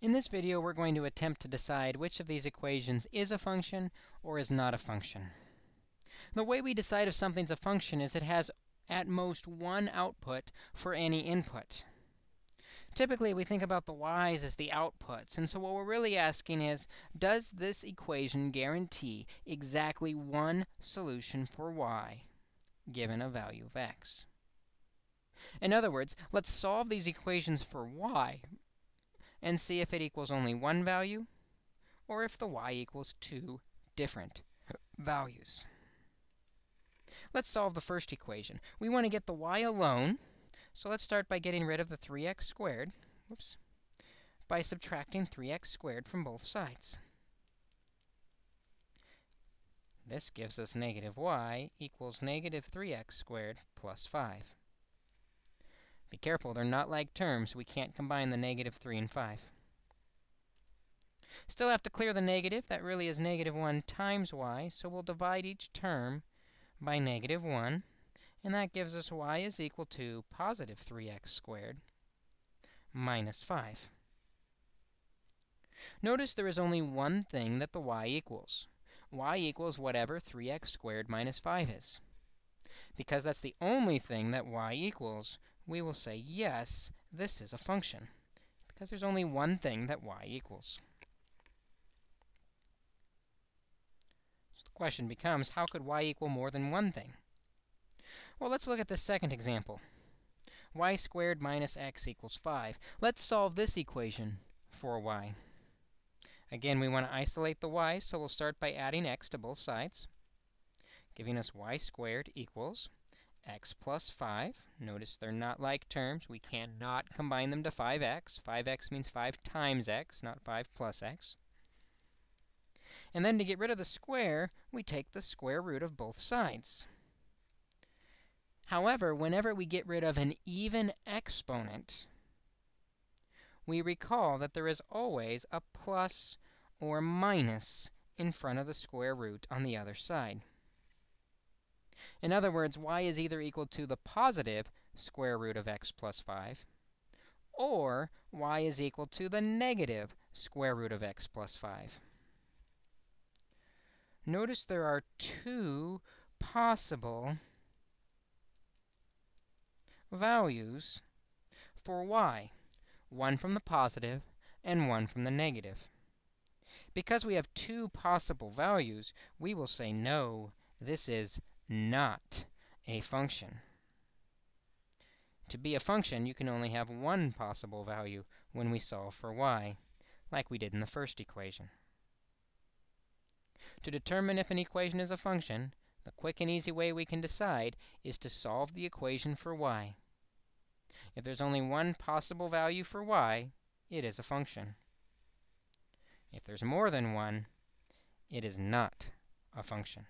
In this video, we're going to attempt to decide which of these equations is a function or is not a function. The way we decide if something's a function is it has at most one output for any input. Typically, we think about the y's as the outputs, and so what we're really asking is, does this equation guarantee exactly one solution for y given a value of x? In other words, let's solve these equations for y and see if it equals only one value or if the y equals two different values. Let's solve the first equation. We want to get the y alone, so let's start by getting rid of the 3x squared, whoops, by subtracting 3x squared from both sides. This gives us negative y equals negative 3x squared plus 5. Be careful, they're not like terms. We can't combine the negative 3 and 5. Still have to clear the negative. That really is negative 1 times y, so we'll divide each term by negative 1, and that gives us y is equal to positive 3x squared minus 5. Notice there is only one thing that the y equals. y equals whatever 3x squared minus 5 is. Because that's the only thing that y equals, we will say, yes, this is a function, because there's only one thing that y equals. So the question becomes, how could y equal more than one thing? Well, let's look at the second example. y squared minus x equals 5. Let's solve this equation for y. Again, we want to isolate the y, so we'll start by adding x to both sides, giving us y squared equals x plus 5. Notice they're not like terms. We cannot combine them to 5x. 5x means 5 times x, not 5 plus x. And then to get rid of the square, we take the square root of both sides. However, whenever we get rid of an even exponent, we recall that there is always a plus or minus in front of the square root on the other side. In other words, y is either equal to the positive square root of x plus 5, or y is equal to the negative square root of x plus 5. Notice there are two possible values for y, one from the positive and one from the negative. Because we have two possible values, we will say, no, this is not a function. To be a function, you can only have one possible value when we solve for y, like we did in the first equation. To determine if an equation is a function, the quick and easy way we can decide is to solve the equation for y. If there's only one possible value for y, it is a function. If there's more than one, it is not a function.